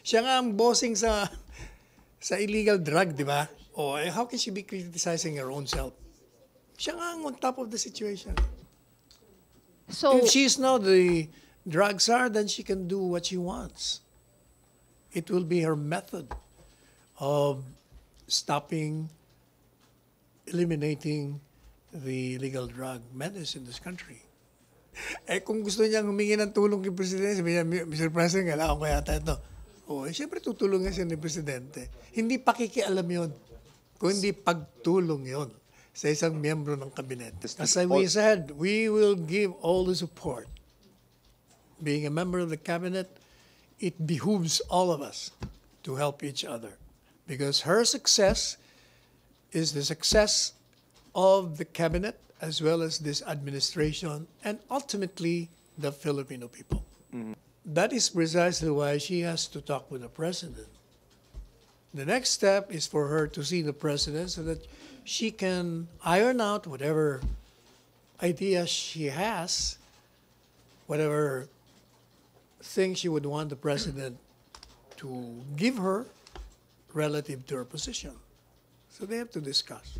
Siya nga ang bossing sa sa illegal drug, di ba? O, eh, how can she be criticizing her own self? Siya nga ang on top of the situation. So, If she's now the drug czar, then she can do what she wants. It will be her method of stopping, eliminating the illegal drug menace in this country. Eh kung gusto niyang humingi ng tulong kay Presidente, sabi niya, Mr. President, kailangan ko yata ito. O, eh, siyempre tutulungan siya ni Presidente. Hindi pakikialam yon kung hindi pagtulong yon sa isang miyembro ng kabinet. As I we said, we will give all the support. Being a member of the cabinet, it behooves all of us to help each other. Because her success is the success of the cabinet as well as this administration and ultimately the Filipino people. That is precisely why she has to talk with the president. The next step is for her to see the president so that she can iron out whatever ideas she has, whatever thing she would want the president to give her relative to her position. So they have to discuss.